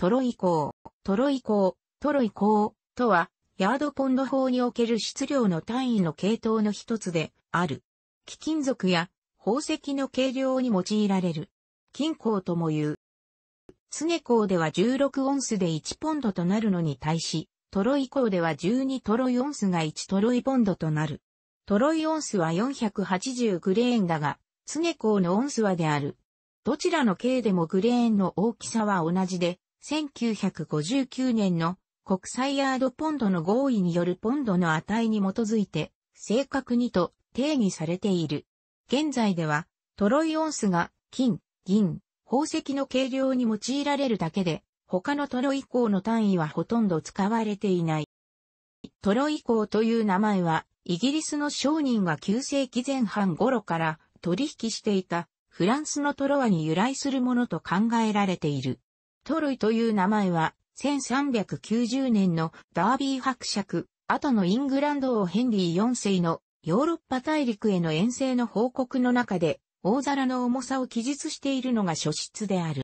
トロイ港、トロイ港、トロイ港とは、ヤードポンド法における質量の単位の系統の一つである。貴金属や宝石の計量に用いられる。金鉱とも言う。常鉱では16オンスで1ポンドとなるのに対し、トロイ港では12トロイオンスが1トロイポンドとなる。トロイオンスは480グレーンだが、常鉱のオンスはである。どちらの系でもグレーンの大きさは同じで、1959年の国際ヤードポンドの合意によるポンドの値に基づいて、正確にと定義されている。現在では、トロイオンスが金、銀、宝石の計量に用いられるだけで、他のトロイ項の単位はほとんど使われていない。トロイ項という名前は、イギリスの商人が9世紀前半頃から取引していたフランスのトロワに由来するものと考えられている。トロイという名前は1390年のダービー伯爵、後のイングランド王ヘンリー4世のヨーロッパ大陸への遠征の報告の中で大皿の重さを記述しているのが書質である。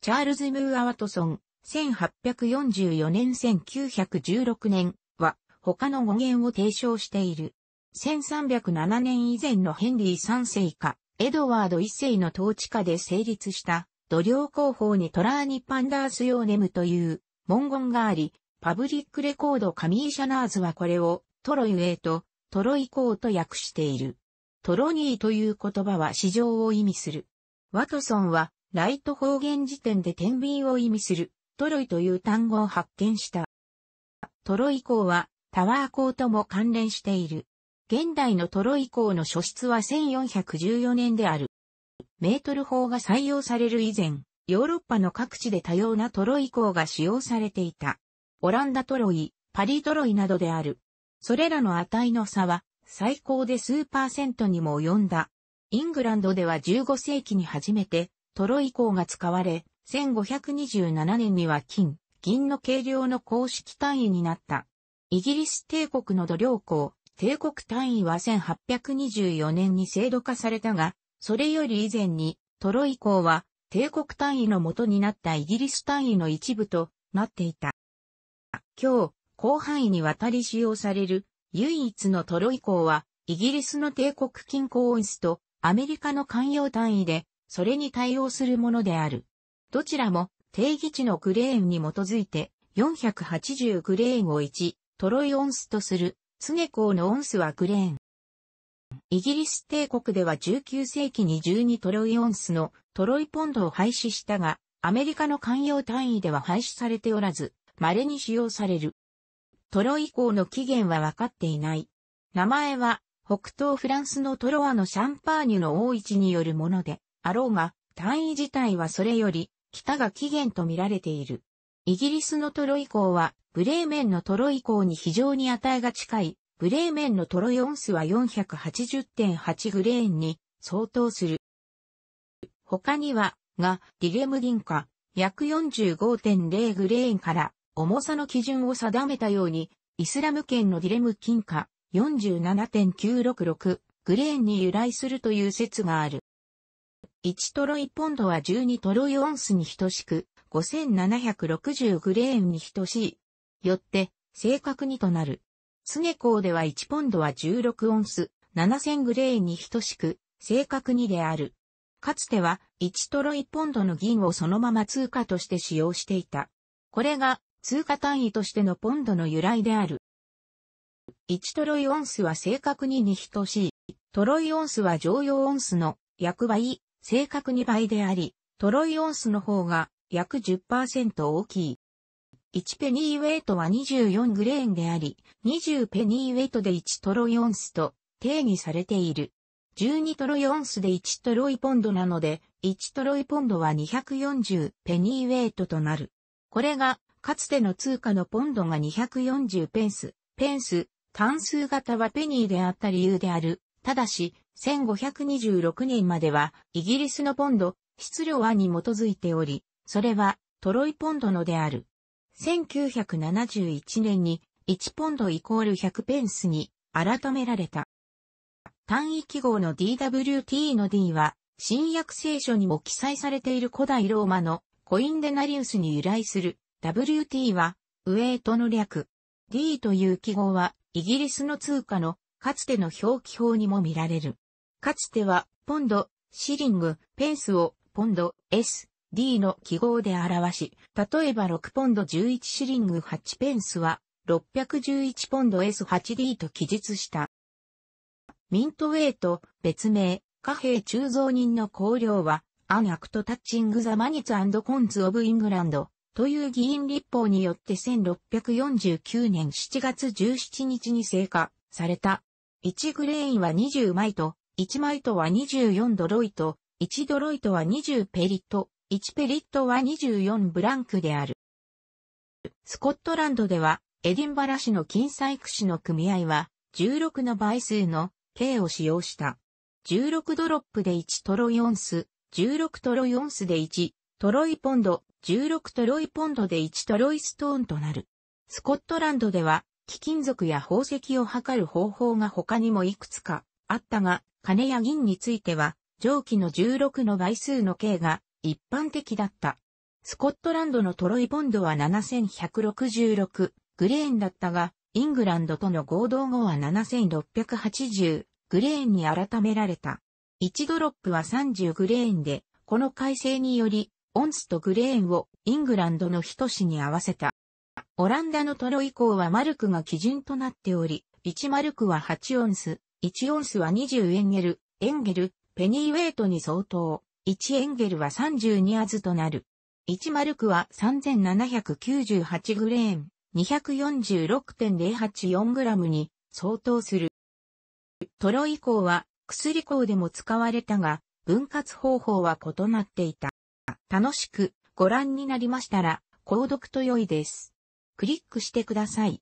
チャールズ・ムーア・ワトソン、1844年1916年は他の語源を提唱している。1307年以前のヘンリー3世か、エドワード1世の統治下で成立した度量工法にトラーニ・パンダース用ネムという文言があり、パブリックレコードカミーシャナーズはこれをトロイウェイとトロイコーと訳している。トロニーという言葉は市場を意味する。ワトソンはライト方言辞典で天秤を意味するトロイという単語を発見した。トロイ港はタワー港とも関連している。現代のトロイ港の書出は1414年である。メートル法が採用される以前、ヨーロッパの各地で多様なトロイ港が使用されていた。オランダトロイ、パリトロイなどである。それらの値の差は最高で数パーセントにも及んだ。イングランドでは15世紀に初めてトロイ港が使われ、1527年には金、銀の計量の公式単位になった。イギリス帝国の度量港、帝国単位は1824年に制度化されたが、それより以前にトロイ港は帝国単位の元になったイギリス単位の一部となっていた。今日、広範囲にわたり使用される唯一のトロイ港はイギリスの帝国均衡オンスとアメリカの慣用単位でそれに対応するものである。どちらも定義値のグレーンに基づいて480グレーンを1トロイオンスとする常港のオンスはグレーン。イギリス帝国では19世紀に12トロイオンスのトロイポンドを廃止したが、アメリカの慣用単位では廃止されておらず、稀に使用される。トロイ港の起源は分かっていない。名前は、北東フランスのトロワのシャンパーニュの大市によるもので、あろうが、単位自体はそれより、北が起源と見られている。イギリスのトロイ港は、ブレーメンのトロイ港に非常に値が近い、ブレーメンのトロイオンスは480.8グレーンに相当する。他には、が、ディレム銀貨、約45.0グレーンから重さの基準を定めたように、イスラム圏のディレム金貨47.966グレーンに由来するという説がある。1トロイポンドは12トロイオンスに等しく、5760グレーンに等しい。よって、正確にとなる。常港では1ポンドは16オンス、7000グレーに等しく、正確にである。かつては1トロイポンドの銀をそのまま通貨として使用していた。これが通貨単位としてのポンドの由来である。1トロイオンスは正確にに等しい。トロイオンスは常用オンスの約倍、正確に倍であり、トロイオンスの方が約10%大きい。1ペニーウェイトは24グレーンであり、20ペニーウェイトで1トロイオンスと定義されている。12トロイオンスで1トロイポンドなので、1トロイポンドは240ペニーウェイトとなる。これが、かつての通貨のポンドが240ペンス、ペンス、単数型はペニーであった理由である。ただし、1526年までは、イギリスのポンド、質量案に基づいており、それは、トロイポンドのである。1971年に1ポンドイコール100ペンスに改められた。単位記号の DWT の D は新約聖書にも記載されている古代ローマのコインデナリウスに由来する WT はウェイトの略。D という記号はイギリスの通貨のかつての表記法にも見られる。かつてはポンド、シリング、ペンスをポンド、S、D の記号で表し、例えば6ポンド11シリング8ペンスは611ポンド S8D と記述した。ミントウェイト、別名、貨幣鋳造人の香料は、アンアクトタッチングザマニツコンズオブイングランドという議員立法によって1649年7月17日に成果された。1グレーンは20マイト、1マイトは24ドロイト、1ドロイトは20ペリット、1ペリットは24ブランクである。スコットランドでは、エディンバラ市の金細工市の組合は、16の倍数の K を使用した。16ドロップで1トロイオンス、16トロイオンスで1トロイポンド、16トロイポンドで1トロイストーンとなる。スコットランドでは、貴金属や宝石を測る方法が他にもいくつかあったが、金や銀については、上記の16の倍数の計が一般的だった。スコットランドのトロイポンドは7166グレーンだったが、イングランドとの合同後は7680グレーンに改められた。1ドロップは30グレーンで、この改正により、オンスとグレーンをイングランドの等しに合わせた。オランダのトロ以降はマルクが基準となっており、1マルクは8オンス、1オンスは20エンゲル、エンゲル、ペニーウェイトに相当、1エンゲルは32アズとなる。1マルクは3798グレーン、246.084グラムに相当する。トロ以降は薬香でも使われたが、分割方法は異なっていた。楽しくご覧になりましたら、購読と良いです。クリックしてください。